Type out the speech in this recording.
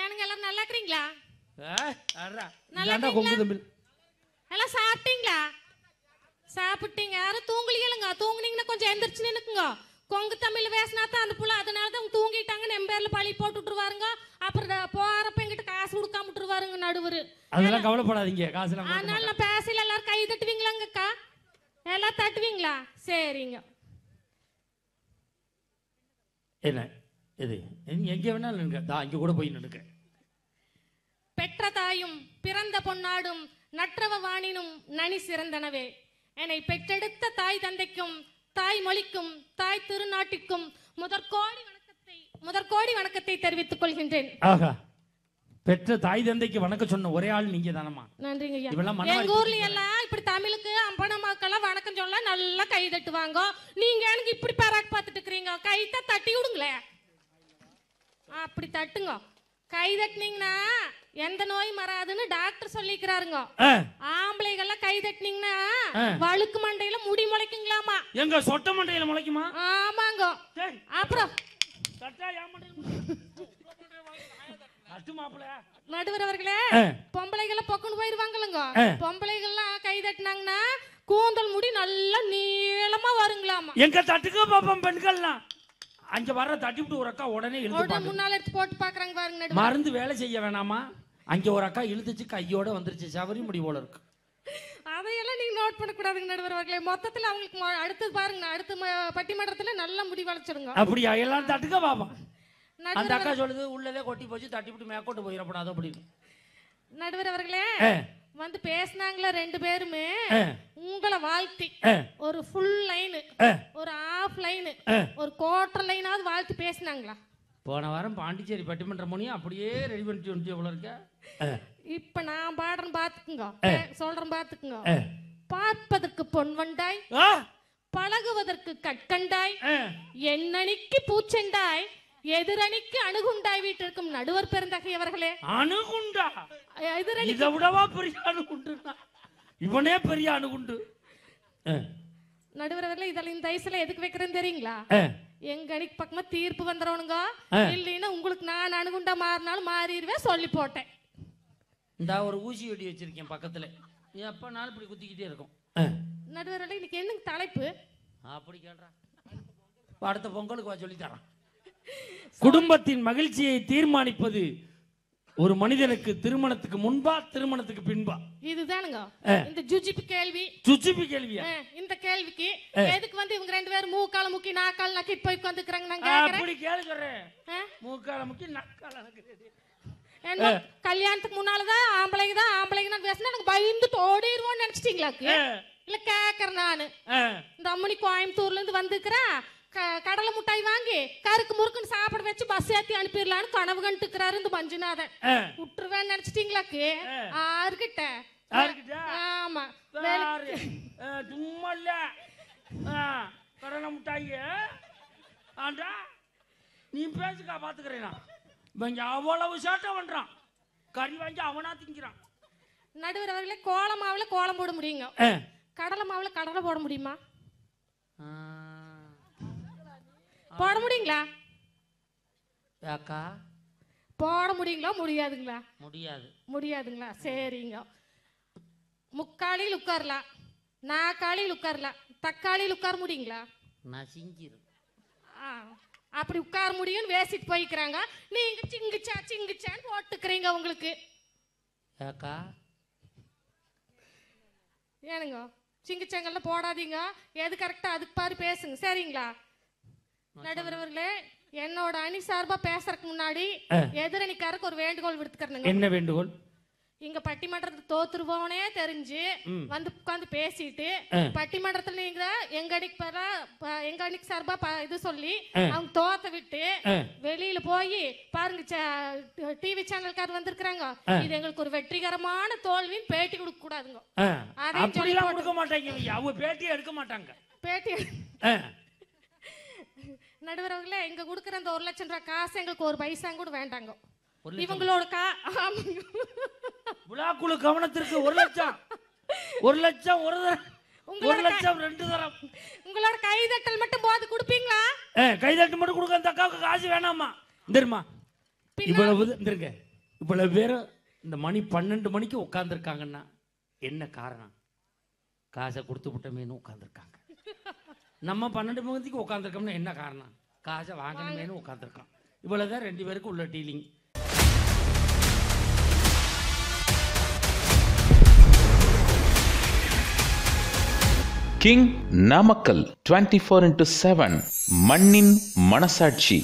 ஏனுங்க எல்லாரும் நல்லா இருக்கிறீங்களா. நல்லா கொங்கு எல்லாம் சாப்பிட்டீங்களா? சாப்பிட்டீங்க. யாரும் தூங்கலையலுங்க தூங்குனீங்கன்னா கொஞ்சம் எந்திரிச்சு நின்னுக்குங்க. கொங்கு தமிழ் பேசினா தான் அந்த புள்ள அதனால தான் தூங்கிட்டாங்கன்னு என் பேர்ல பழி போட்டு விட்டுருவாருங்க. அப்புறம் போறப்ப என்கிட்ட காசு கொடுக்காம விட்டுருவாருங்க நடுவர். அதெல்லாம் கவலைப்படாதீங்க. அதனால நான் பேசல எல்லாரும் கை தட்டுவீங்களாங்கக்கா? எல்லாம் தட்டுவீங்களா? சரிங்க. என்ன? இது. நீ எங்க வேணாலும் நின்னுக்க. தான் இங்க கூட போய் நின்னுக்க. பெற்ற தாயும் பிறந்த பொன்னாடும் நற்றவ வாணினும் நனி சிறந்தனவே. என்னை பெற்றெடுத்த தாய் தந்தைக்கும் தாய் மொழிக்கும் தாய் திருநாட்டிற்கும் முதற்கோடி வணக்கத்தை முதற்கோடி வணக்கத்தை தெரிவித்துக் கொள்கின்றேன். ஆகா. பெற்ற தாய் தந்தைக்கு வணக்கம் சொன்ன ஒரே ஆள் நீங்க தானம்மா. நன்றிங்க ஐயா. இவெல்லாம் எங்க ஊர்ல எல்லாம் இப்படி தமிழுக்கு அம்பனமாக்கெல்லாம் வணக்கம் சொல்ல நல்லா கை தட்டுவாங்க. நீங்க எனக்கு இப்படி பராக் பார்த்துட்டு இருக்கிறீங்க. கைத்த தட்டி விடுங்களேன். அப்படி தட்டுங்க. கை தட்டினீங்கன்னா எந்த நோயும் வராதுன்னு டாக்டர் சொல்லிக்கிறாருங்க. ஆம்பளைகள்லாம் கை தட்டினீங்கன்னா. வழுக்கு மண்டையில முடி முளைக்குங்களாமா. எங்க சொட்ட மண்டையில முளைக்குமா? ஆமாங்க. அப்புறம் தட்டா என் மண்டையில முளைக்கும். தட்டு மாப்பிள நடுவர் அவர்களே. பொம்பளைகளை பொக்குன்னு போயிருவாங்கல்லங்க ஆ. பொம்பளைகள்லாம் கை தட்டினாங்கன்னா கூந்தல் முடி நல்லா நீளமா வருங்களாமா. எங்க தட்டுக்க பாப்போம் பெண்கள்லாம். அங்க வர தட்டி விட்டு ஒரு அக்கா உடனே இழுத்து முன்னால எடுத்து போட்டு பாக்குறாங்க பாருங்க நடுவர் மருந்து வேலை செய்ய வேணாமா? அங்க ஒரு அக்கா இழுத்துச்சு கையோட வந்துருச்சு சவரி முடி போல இருக்கு. அதையெல்லாம் நீங்க நோட் பண்ணக்கூடாதுங்க நடுவர் அவர்களே. மொத்தத்துல அவங்களுக்கு அடுத்தது பாருங்க அடுத்த பட்டிமன்றத்துல நல்லா முடி வளைச்சிருங்க அப்படியா? எல்லாம் தட்டுக்க பாப்போம் அந்த அக்கா சொல்லுது உள்ளதே கொட்டி போச்சு தட்டி விட்டு மேற்கொண்டு போயிடப்படாது அப்படின்னு. நடுவர் அவர்களே ஆ, வந்து பேசினாங்களா ரெண்டு பேருமே. ஆ, உங்களை வாழ்த்தி ஆ, ஒரு ஃபுல் லைனு ஆ, ஒரு ஆஃப் லைனு. ஒரு குவார்டர் லைனாவது வாழ்த்து பேசினாங்களா? போன வாரம் பாண்டிச்சேரி பட்டிமன்ற மணியும் அப்படியே ரெடி பண்ணிட்டு எவ்வளோ இருக்க. இப்ப நான் பாடுறேன் பாத்துக்குங்க. சொல்றேன் பாத்துக்குங்க. பார்ப்பதற்கு பொன்வண்டாய் பழகுவதற்கு கற்கண்டாய் ஆ. எண்ணணிக்கு பூச்செண்டாய் எதிரணிக்கு அணுகுண்டாய் வீட்டிற்கும் நடுவர் பெருந்தகை அவர்களே. அணுகுண்டா? எதிரணி இதை விடவா பெரிய அணுகுண்டுனா இவனே பெரிய அணுகுண்டு. நடுவர் அவர்களே இதெல்லாம் இந்த ஐஸ்ல எதுக்கு வைக்கிறேன்னு தெரியுங்களா. எங்க அணிக்கு பக்கமா தீர்ப்பு வந்துடணுங்க. இல்லைன்னா உங்களுக்கு நான் அணுகுண்டா மாறினாலும் மாறிடுவேன் சொல்லி போட்டேன். இந்தா ஒரு ஊசி வெடி வச்சிருக்கேன் பக்கத்துல. எப்பனாலும் இப்படி குத்திக்கிட்டே இருக்கும். நடுவர் அவர்களே இன்னைக்கு என்னங்க தலைப்பு? அப்படி கேள்றா. அடுத்த பொங்கலுக்கு வா சொல்லி தரான். குடும்பத்தின் மகிழ்ச்சியை தீர்மானிப்பது ஒரு மனிதனுக்கு திருமணத்துக்கு முன்பா திருமணத்துக்கு பின்பா? இதுதானுங்க. இந்த ஜுஜிபி கேள்வி. கேள்வியா? ஆ, இந்த கேள்விக்கு எதுக்கு வந்து இவங்க ரெண்டு பேரும் மூக்கால முக்கி நாக்கால் நக்கி போய் உட்காந்துக்கிறாங்க நான் கேக்குறேன். அப்படி கேளு சொல்றேன்? மூக்கால முக்கி நக்கால. என்ன கல்யாணத்துக்கு முன்னாலதான் ஆம்பளைங்க தான் ஆம்பளைங்க தான் பேசினா எனக்கு பயந்துட்டு ஓடிடுவோம்னு நினைச்சிட்டீங்களாக்கு? ஆ, இல்ல கேக்குறேன் நானு. இந்த அம்மனி கோயம்புத்தூர்ல இருந்து வந்துக்கிறேன் க- கடலை முட்டாய் வாங்கி கருக்கு முறுக்குன்னு சாப்பிட வச்சு பஸ் ஏத்தி அனுப்பிடலான்னு கனவு கண்டுக்கிறாரு இந்த மஞ்சுநாதன். விட்டுருவேன்னு நினைச்சிட்டீங்களாக்கு? ஆறுகிட்ட? ஆமா. சும்மா இல்ல கடலை முட்டாய் ஆண்டா நீ பேசுக்கா பாத்துக்கிறேன்? இவங்க அவ்வளவு சேட்டை பண்றான். கறி வாங்கி அவனா திங்கிறான். நடுவர் அவர்களே கோல மாவுல கோலம் போட முடியுங்க. கடலை மாவுல கடலை போட முடியுமா? ஆ. போட முடியுங்களா? ஏக்கா போட முடியுங்களா? முடியாதுங்களா? முடியாது. முடியாதுங்களா? சரிங்க. முக்காலியில் உட்காரலாம் நாக்காலியில் உட்காரலாம் தக்காளியில் உட்கார முடியுங்களா? நசிங்கிரு ஆ, அப்படி உட்கார முடியும்னு வேசிட்டு போய்க்கிறாங்க. நீங்க சிங்குச்சா சிங்குச்சான்னு போட்டுக்கிறீங்க உங்களுக்கு. ஏக்கா? ஏனுங்க? சிங்குச்சாங்கெல்லாம் போடாதீங்க. எது கரெக்டா அதுக்கு பாரு பேசுங்க. சரிங்களா? நடுவர் அவர்களே என்னோட அணி சார்பா பேசுறதுக்கு முன்னாடி எதிரணிக்காரருக்கு ஒரு வேண்டுகோள் விடுத்துக்கிறேங்க என்ன வேண்டுகோள்? இங்க பட்டிமன்றத்துக்கு தோத்துருவோனே தெரிஞ்சு வந்து உட்காந்து பேசிட்டு பட்டிமன்றத்துல நீங்க எங்க அணிக்கு பரா எங்க அணிக்கு சார்பா இது சொல்லி அவங்க தோத்த விட்டு. வெளியில போய் பாருங்க டிவி சேனல்கார் வந்திருக்கிறாங்க. இது எங்களுக்கு ஒரு வெற்றிகரமான தோல்வின்னு பேட்டி கொடுக்க கூடாதுங்க. அதையும் சொல்லி கொடுக்க மாட்டாங்க. அவங்க பேட்டியே எடுக்க மாட்டாங்க. பேட்டி ஆ, நடுவரவங்களே இங்க கொடுக்குற அந்த ஒரு லட்சம் ரூபாய் காசு எங்களுக்கு ஒரு பைசா கூட வேண்டாங்க. இவங்களோட கா ஆமாங்க. விழாக்குழு கவனத்திற்கு ஒரு லட்சம். ஒரு லட்சம் ஒரு ஒரு லட்சம் ரெண்டு தரம். உங்களோட கைதட்டல் மட்டும் போது கொடுப்பீங்களா? ஏ கைதட்டு மட்டும் கொடுக்க அந்த அக்காவுக்கு காசு வேணாமா? தெரியுமா இவ்வளவு இருங்க இவ்வளவு பேரும் இந்த மணி பன்னெண்டு மணிக்கு உட்காந்துருக்காங்கன்னா என்ன காரணம்? காசை கொடுத்து விட்டமேனு உட்காந்துருக்காங்க நம்ம பன்னெண்டு மணிக்கு உட்காந்துருக்கோம்னா என்ன காரணம்? காசை வாங்கணுமேனு உட்காந்துருக்கோம் இவ்வளவுதான் ரெண்டு பேருக்கு உள்ள dealing king Namakkal twenty four into seven மண்ணின் மனசாட்சி.